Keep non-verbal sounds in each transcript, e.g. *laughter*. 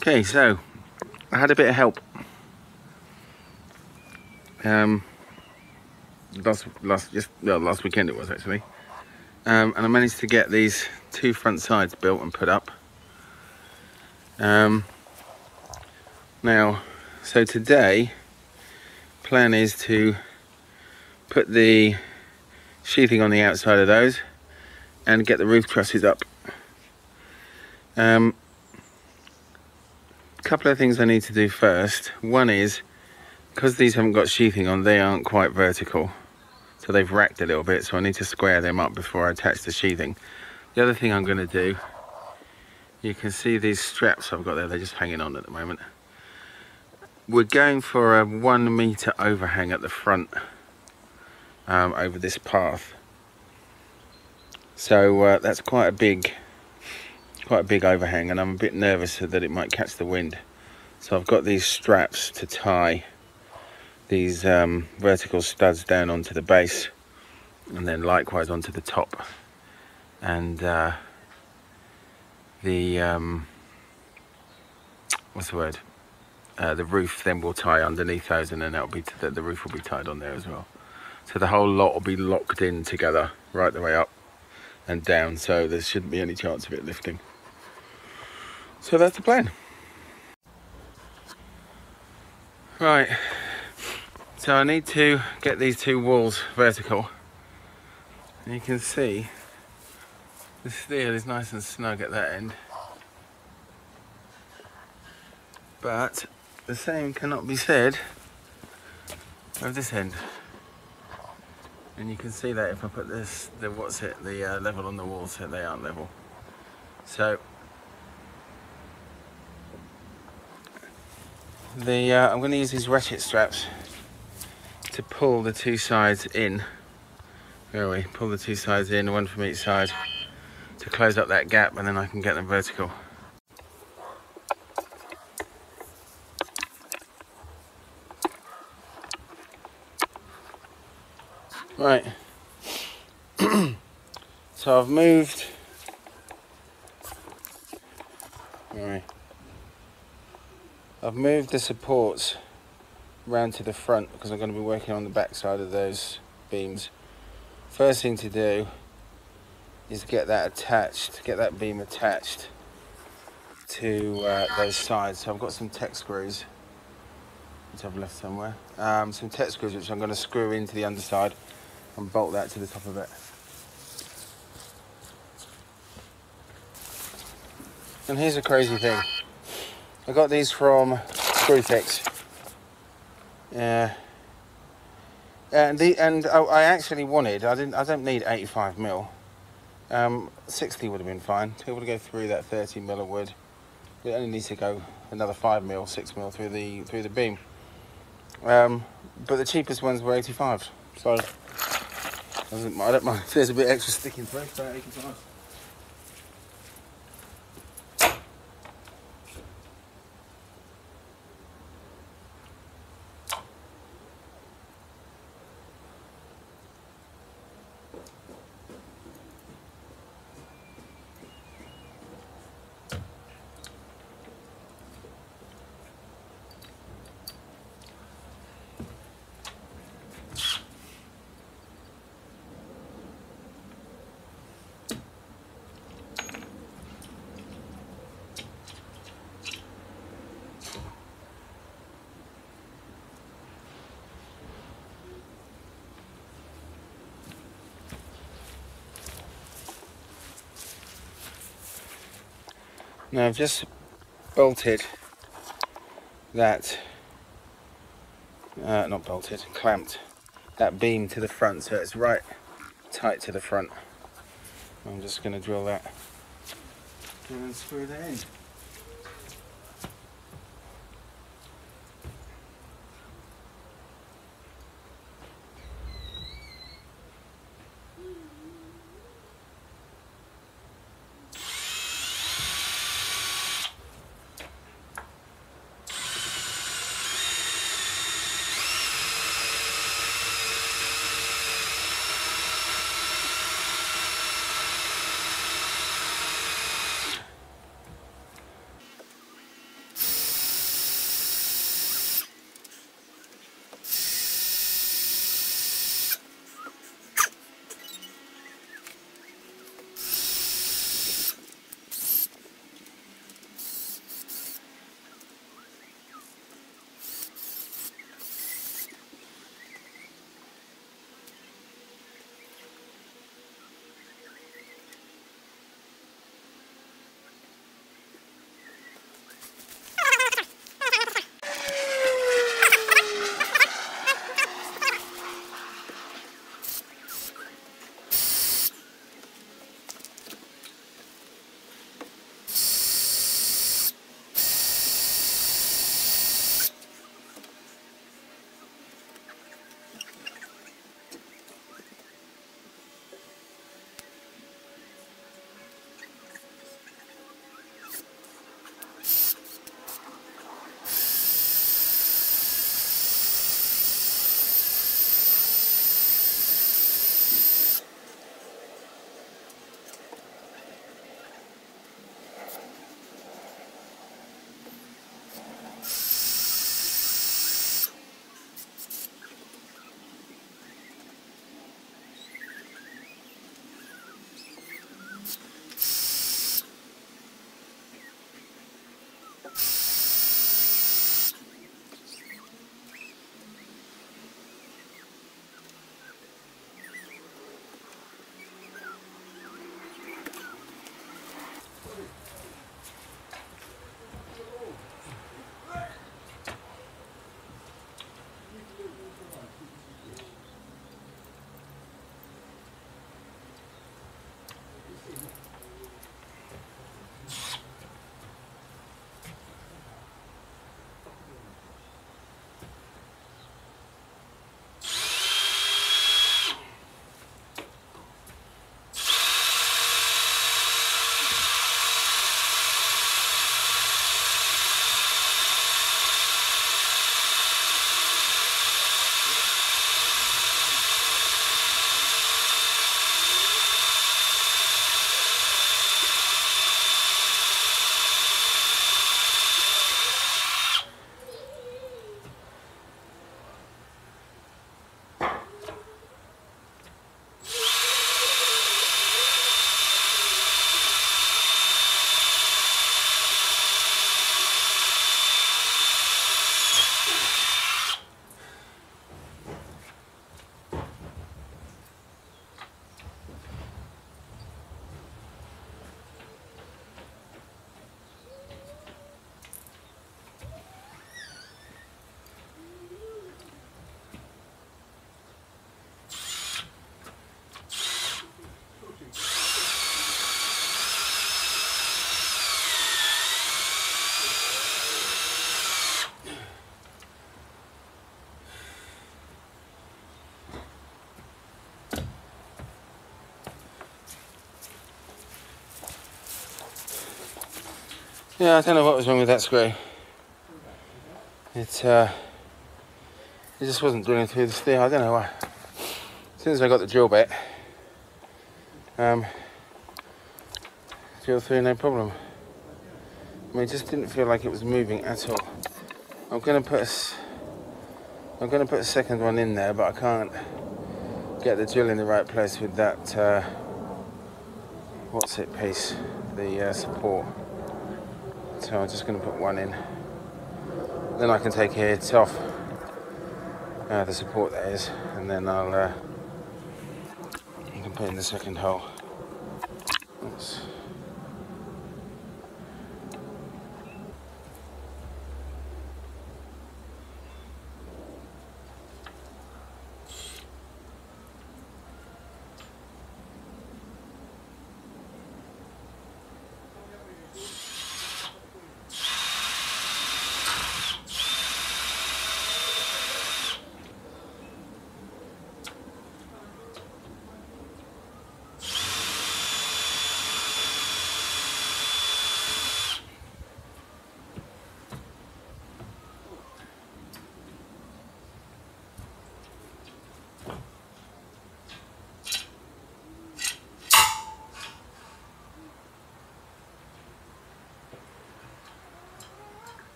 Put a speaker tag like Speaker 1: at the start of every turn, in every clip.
Speaker 1: Okay, so I had a bit of help. Um, last last just well, last weekend it was actually, um, and I managed to get these two front sides built and put up. Um, now, so today, plan is to put the sheathing on the outside of those and get the roof trusses up. Um, couple of things I need to do first. One is, because these haven't got sheathing on, they aren't quite vertical. So they've racked a little bit, so I need to square them up before I attach the sheathing. The other thing I'm going to do, you can see these straps I've got there, they're just hanging on at the moment. We're going for a one meter overhang at the front um, over this path. So uh, that's quite a big, quite a big overhang, and I'm a bit nervous that it might catch the wind. So I've got these straps to tie these um, vertical studs down onto the base, and then likewise onto the top. And uh, the um, what's the word? Uh, the roof then will tie underneath those, and then that'll be the, the roof will be tied on there as well. So the whole lot will be locked in together right the way up and down, so there shouldn't be any chance of it lifting. So that's the plan. Right, so I need to get these two walls vertical. And you can see the steel is nice and snug at that end. But the same cannot be said of this end. And you can see that if I put this, the what's it, the uh, level on the walls, so they aren't level. So the uh, I'm going to use these ratchet straps to pull the two sides in. Where are we? Pull the two sides in, one from each side, to close up that gap, and then I can get them vertical. Right. *clears throat* so I've moved. Right. I've moved the supports round to the front because I'm going to be working on the back side of those beams. First thing to do is get that attached, get that beam attached to uh, those sides. So I've got some Tek screws, which I've left somewhere. Um, some Tek screws which I'm going to screw into the underside and bolt that to the top of it. And here's a crazy thing. I got these from Screwfix. Yeah. And the and oh, I actually wanted. I didn't. I don't need 85 mil. Um, 60 would have been fine. Able to go through that 30 mil of wood, it only needs to go another five mil, six mil through the through the beam. Um, but the cheapest ones were 85. So I don't mind there's a bit extra sticking through, but 85. Now I've just bolted that, uh, not bolted, clamped that beam to the front so it's right tight to the front. I'm just going to drill that and screw that in. Yeah, I don't know what was wrong with that screw. It, uh, it just wasn't drilling through the steel. I don't know why. As soon as I got the drill bit, um, drill through no problem. I mean, it just didn't feel like it was moving at all. I'm gonna put a, I'm gonna put a second one in there, but I can't get the drill in the right place with that. Uh, what's it piece? The uh, support. So I'm just going to put one in. Then I can take it off uh, the support that is, and then I'll uh, can put in the second hole.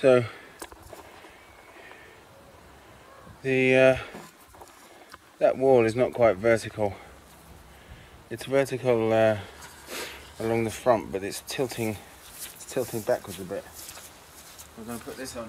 Speaker 1: So the uh, that wall is not quite vertical. It's vertical uh, along the front, but it's tilting. It's tilting backwards a bit. I'm going to put this on.